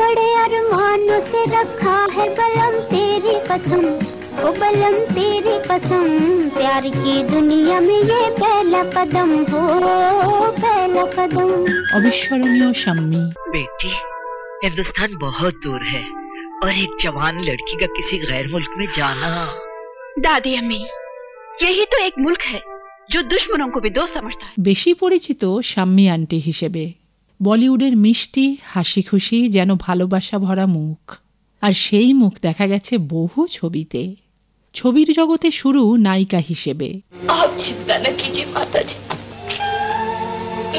बड़े अरमानों से रखा है कलम तेरी कसम ओ बलम तेरी कसम प्यार की दुनिया में ये पहला कदम हो पहला कदम অবিস্মরণীয় শাম্মী बेटी हिंदुस्तान बहुत दूर है और एक जवान लड़की का किसी गैर मुल्क में जाना दादी अम्मी यही तो एक मुल्क है जो दुश्मनों को भी दोस्त समझता है বেশি পরিচিত শাম্মী আন্টি হিসেবে বলিউডের মিষ্টি হাসি খুশি যেন ভালোবাসা ভরা মুখ আর সেই মুখ দেখা গেছে বহু ছবিতে ছবির জগতে শুরু নায়িকা হিসেবে आप चिंता न कीजिए माता जी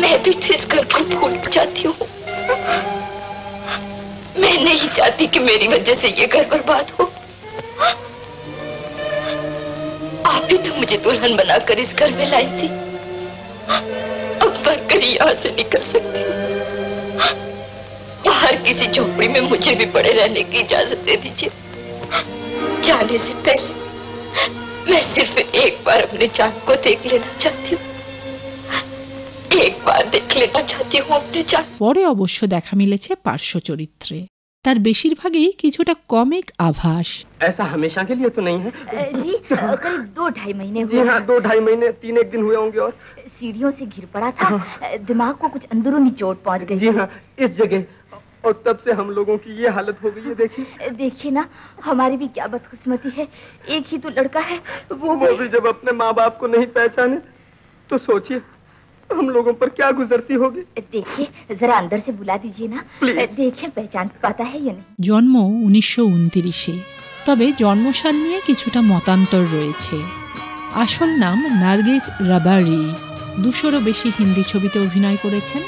मैं भी तो इस घर को भूल जाती हूँ मैं नहीं चाहती कि मेरी वजह से ये घर बर्बाद हो आप ही तो मुझे दुल्हन बनाकर इस घर में लाई थी अब बनकर यहाँ से निकल सकती हूँ बाहर किसी झोपड़ी में मुझे भी पड़े रहने की इजाजत दे दीजिए जाने से पहले मैं सिर्फ एक बार अपने चांद को देख लेना चाहती हूँ एक बार देख लेना चाहती हूँ अपने चांद পরে অবশ্য দেখা মিলেছে পার্শ্ব চরিত্রে তার বেশিরভাগই কিছুটা কমিক আভাস ऐसा हमेशा के लिए तो नहीं है जी करीब दो ढाई महीने जी हुए हाँ दो ढाई महीने तीन एक दिन हुए होंगे और सीढ़ियों से गिर पड़ा था दिमाग को कुछ अंदरूनी चोट पहुंच गई जी हाँ इस जगह और तब से हम लोगों की ये हालत हो गई है देखिए देखिए ना हमारी भी क्या बदकिस्मती है एक ही तो लड़का है वो वो भी जब अपने माँ बाप को नहीं पहचाने तो सोचिए हम लोगों पर क्या गुजरती होगी देखिए जरा अंदर से बुला दीजिए ना Please. देखिए पहचान पाता है या नहीं জন্ম উনিশশো উনতিরিশে তবে জন্মসাল নিয়ে কিছুটা মতান্তর রয়েছে আসল নাম নার্গিস রাবারি দুশোরও বেশি হিন্দি ছবিতে অভিনয় করেছেন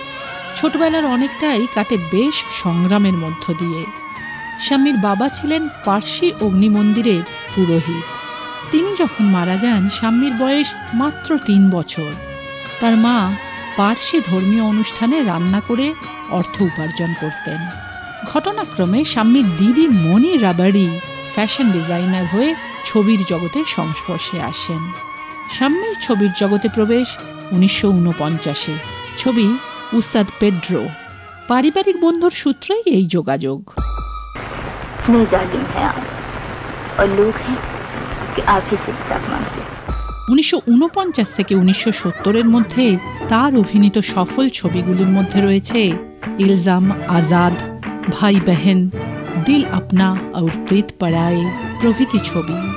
ছোটবেলার অনেকটাই কাটে বেশ সংগ্রামের মধ্য দিয়ে। স্বামীর বাবা ছিলেন পার্সি অগ্নিমন্দিরের পুরোহিত। তিনি যখন মারা যান, স্বামীর বয়স মাত্র তিন বছর। তার মা পার্সি ধর্মীয় অনুষ্ঠানে রান্না করে অর্থ উপার্জন করতেন। ঘটনাক্রমে স্বামীর দিদি মণি রাবারি ফ্যাশন ডিজাইনার হয়ে ছবির জগতের সংস্পর্শে আসেন। স্বামীর ছবির জগতে প্রবেশ উনিশশো ছবি উস্তাদ পারিবারিক বন্ধুর সূত্রেই এই যোগাযোগ। উনিশশো উনপঞ্চাশ থেকে উনিশশো সত্তরের মধ্যে তার অভিনীত সফল ছবিগুলোর মধ্যে রয়েছে ইলজাম আজাদ ভাই বেহেন দিল আপনা আর প্রীত পাড়ায় প্রভৃতি ছবি।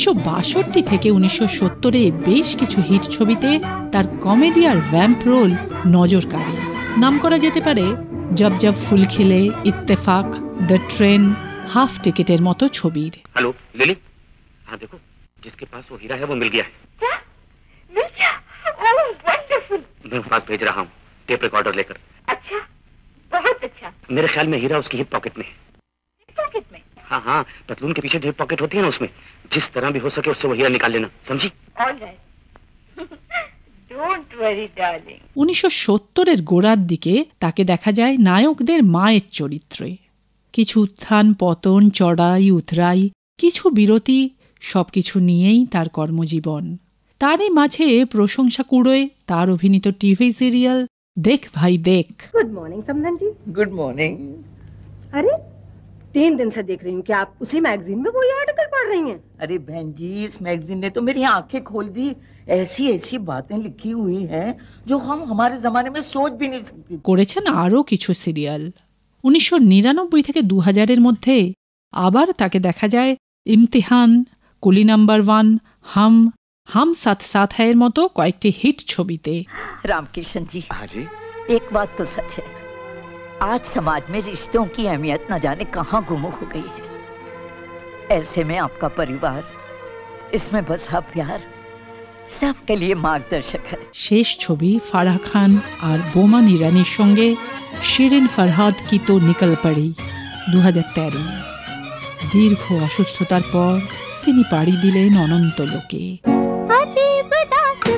উনিশশো বাষট্টি থেকে উনিশশো সত্তরে বেশ কিছু হিট ছবিতে তার কমেডি আর ভ্যাম্প রোল নজর কাড়ে নাম করা যেতে পারে Jab Jab Phool Khile Ittefaq the train half টিকেটের মতো ছবির हेलो लिली हाँ देखो जिसके पास वो हीरा है वो मिल गया है क्या मिल गया ओह वंडरफुल मैं पास भेज रहा हूँ टेप रिकॉर्डर लेकर अच्छा बहुत अच्छा मेरे ख्याल में हीरा उसकी हिप पॉकेट में है पॉकेट में हाँ हाँ पतलून के पीछे जो हिप पॉकेट होती है ना उसमें जिस तरह भी हो सके उससे वो हीरा निकाल लेना समझी all right don't worry darling উনিশশো সত্তরের গোড়ার দিকে তাকে দেখা যায় নায়কদের মায়ের চরিত্রে কিছু উত্থান পতন চড়াই উতরাই কিছু বিরতি সবকিছু নিয়েই তার কর্মজীবন তারই মাঝে প্রশংসা কুড়োয় তার অভিনীত টিভি সিরিয়াল দেখ ভাই দেখ गुड मॉर्निंग समधन जी गुड मॉर्निंग अरे तीन दिन से देख रही हूँ कि आप उसी मैगजीन में वही आर्टिकल पढ़ रही हैं अरे बहन जी इस मैगजीन ने तो मेरी आंखें खोल दी ऐसी ऐसी बातें लिखी हुई हैं जो हम हमारे जमाने में सोच भी नहीं सकती করেছেন আরও কিছু সিরিয়াল উনিশশো নিরানব্বই থেকে দু হাজারের মধ্যে আবার তাকে দেখা যায় ইমতিহান কুলি নাম্বার ওয়ান হাম হাম সাথ সাথ হ্যায়ের মতো কয়েকটি হিট ছবিতে रामकिशन जी हाँ जी एक बात तो सच है आज समाज में रिश्तों की अहमियत न जाने कहाँ गुम हो गई है ऐसे में आपका परिवार इसमें बसा प्यार सबके लिए मार्गदर्शक है শেষ ছবি ফারাহ খান আর বোমান ইরানির সঙ্গে শিরিন ফরহাদ কি তো নিকল পড়ি দু দীর্ঘ অসুস্থতার পর তিনি পাড়ি দিলেন অনন্ত লোকে अजीब दास्तां